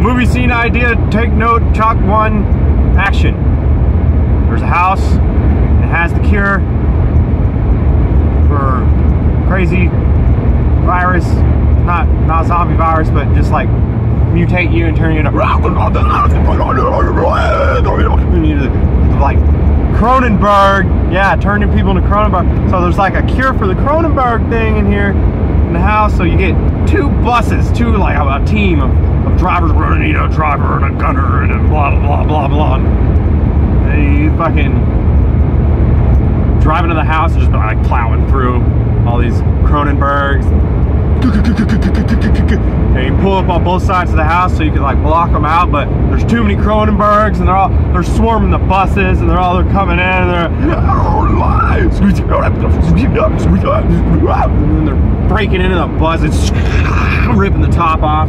movie scene idea, take note, chalk one, action. There's a house, it has the cure for crazy virus, not not zombie virus, but just like mutate you and turn you into like Cronenberg, yeah, turning people into Cronenberg. So there's like a cure for the Cronenberg thing in here in the house. So you get two buses, two like a, team of drivers. We're gonna need a driver and a gunner and a blah blah blah blah blah. And you fucking driving to the house and just like plowing through all these Cronenbergs. And you pull up on both sides of the house so you can like block them out, but there's too many Cronenbergs and they're all they're swarming the buses and they're all they're coming in and they're and then they're breaking into the bus, it's ripping the top off.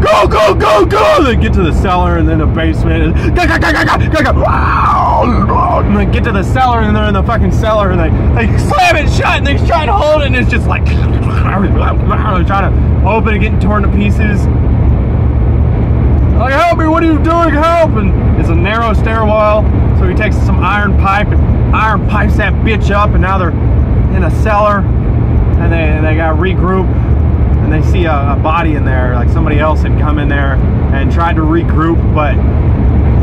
go, go, go, go! They get to the cellar and then the basement. And, go, go, go, go, go, go, go. And they get to the cellar and they're in the fucking cellar and they, they slam it shut and they try to hold it and it's just like trying to open it, getting torn to pieces. Like, help me, what are you doing? Help! And it's a narrow stairwell, so he takes some iron pipe and iron pipes that bitch up and now they're in a cellar and they, and they got regroup and they see a, a, body in there, like somebody else had come in there and tried to regroup, but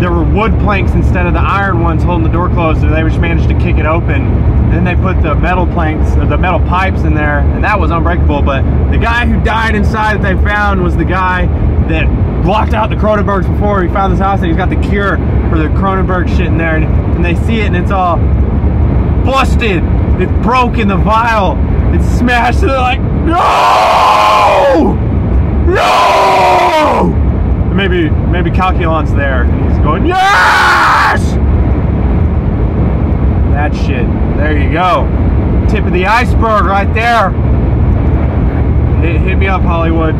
there were wood planks instead of the iron ones holding the door closed, and they just managed to kick it open. Then they put the metal planks, or the metal pipes in there, and that was unbreakable. But the guy who died inside that they found was the guy that blocked out the Cronenbergs before he found this house, and he's got the cure for the Cronenberg shit in there. And, and they see it, and it's all busted. It's broken, the vial. It's smashed, and they're like, no! No! Maybe maybe Calculon's there and he's going, Yes! That shit. There you go. Tip of the iceberg right there. Hit, hit me up, Hollywood.